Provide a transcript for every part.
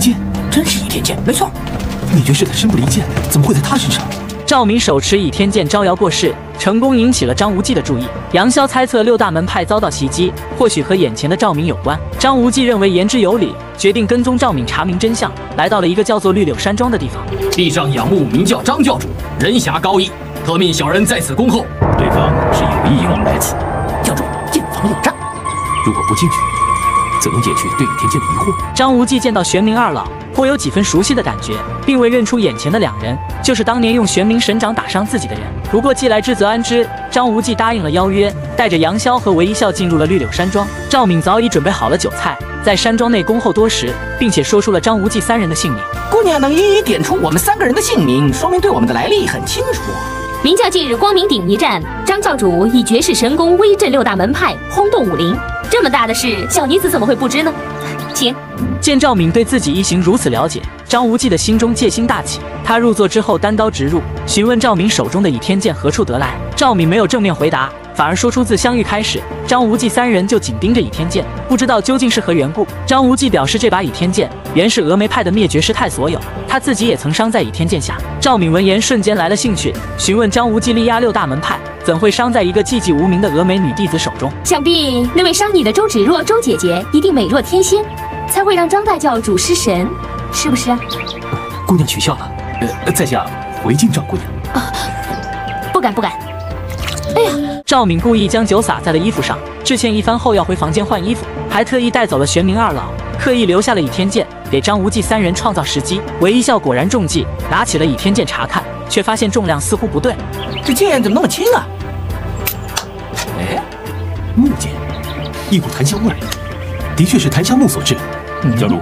剑，真是倚天剑，没错。灭绝师太身不离剑，怎么会在他身上？赵敏手持倚天剑招摇过市，成功引起了张无忌的注意。杨逍猜测六大门派遭到袭击，或许和眼前的赵敏有关。张无忌认为言之有理，决定跟踪赵敏查明真相。来到了一个叫做绿柳山庄的地方，地上仰慕名叫张教主，人侠高义，特命小人在此恭候。对方是有意引我们来此，教主谨防有诈。如果不进去，怎能解去对倚天剑的疑惑？张无忌见到玄冥二老。颇有几分熟悉的感觉，并未认出眼前的两人就是当年用玄冥神掌打伤自己的人。不过既来之则安之，张无忌答应了邀约，带着杨逍和韦一笑进入了绿柳山庄。赵敏早已准备好了酒菜，在山庄内恭候多时，并且说出了张无忌三人的姓名。姑娘能一一点出我们三个人的姓名，说明对我们的来历很清楚。明教近日光明顶一战，张教主以绝世神功威震六大门派，轰动武林。这么大的事，小女子怎么会不知呢？请。见赵敏对自己一行如此了解，张无忌的心中戒心大起。他入座之后，单刀直入，询问赵敏手中的倚天剑何处得来。赵敏没有正面回答，反而说出自相遇开始，张无忌三人就紧盯着倚天剑，不知道究竟是何缘故。张无忌表示，这把倚天剑原是峨眉派的灭绝师太所有，他自己也曾伤在倚天剑下。赵敏闻言，瞬间来了兴趣，询问张无忌力压六大门派，怎会伤在一个寂寂无名的峨眉女弟子手中？想必那位伤你的周芷若周姐姐，一定美若天仙。才会让张大教主失神，是不是？姑娘取笑了，呃，在下回敬赵姑娘。啊，不敢不敢。哎呀，赵敏故意将酒洒在了衣服上，致歉一番后要回房间换衣服，还特意带走了玄冥二老，刻意留下了倚天剑，给张无忌三人创造时机。韦一笑果然中计，拿起了倚天剑查看，却发现重量似乎不对，这剑怎么那么轻啊？哎，木剑，一股檀香味，的确是檀香木所制。教主，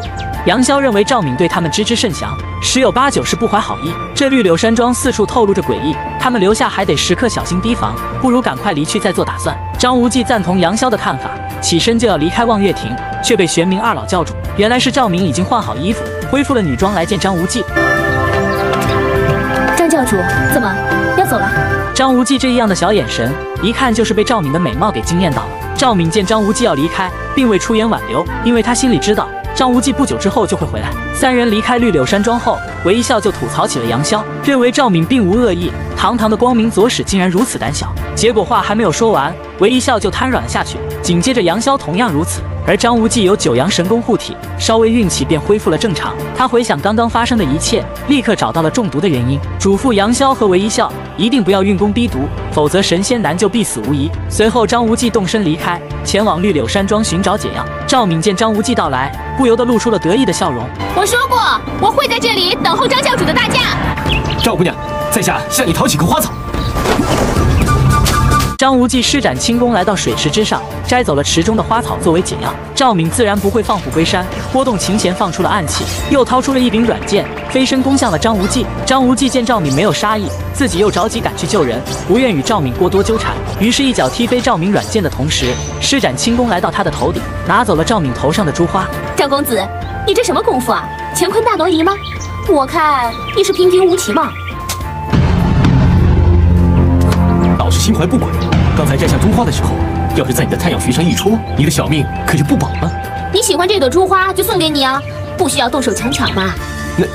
杨潇认为赵敏对他们知之甚详，十有八九是不怀好意。这绿柳山庄四处透露着诡异，他们留下还得时刻小心提防，不如赶快离去再做打算。张无忌赞同杨潇的看法，起身就要离开望月亭，却被玄冥二老叫住。原来是赵敏已经换好衣服，恢复了女装来见张无忌。教主，怎么要走了？张无忌这样的小眼神，一看就是被赵敏的美貌给惊艳到了。赵敏见张无忌要离开，并未出言挽留，因为她心里知道。张无忌不久之后就会回来。三人离开绿柳山庄后，韦一笑就吐槽起了杨逍，认为赵敏并无恶意，堂堂的光明左使竟然如此胆小。结果话还没有说完，韦一笑就瘫软了下去。紧接着杨逍同样如此，而张无忌有九阳神功护体，稍微运气便恢复了正常。他回想刚刚发生的一切，立刻找到了中毒的原因，嘱咐杨逍和韦一笑一定不要运功逼毒，否则神仙难救，必死无疑。随后张无忌动身离开，前往绿柳山庄寻找解药。赵敏见张无忌到来。不由得露出了得意的笑容。我说过，我会在这里等候张教主的大驾。赵姑娘，在下向你讨几棵花草。张无忌施展轻功来到水池之上，摘走了池中的花草作为解药。赵敏自然不会放虎归山，拨动琴弦放出了暗器，又掏出了一柄软剑，飞身攻向了张无忌。张无忌见赵敏没有杀意，自己又着急赶去救人，不愿与赵敏过多纠缠，于是，一脚踢飞赵敏软剑的同时，施展轻功来到他的头顶，拿走了赵敏头上的珠花。赵公子，你这什么功夫啊？乾坤大挪移吗？我看你是平平无奇嘛。老是心怀不轨。刚才摘下珠花的时候，要是在你的太阳穴上一戳，你的小命可就不保了。你喜欢这朵珠花，就送给你啊，不需要动手强抢嘛。那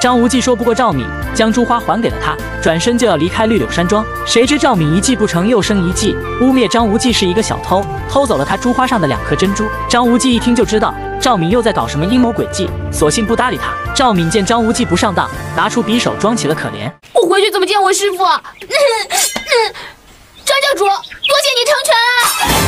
张无忌说不过赵敏，将珠花还给了他，转身就要离开绿柳山庄。谁知赵敏一计不成，又生一计，污蔑张无忌是一个小偷，偷走了他珠花上的两颗珍珠。张无忌一听就知道赵敏又在搞什么阴谋诡计，索性不搭理他。赵敏见张无忌不上当，拿出匕首装起了可怜：「我回去怎么见我师傅啊？」张教主，多谢你成全啊！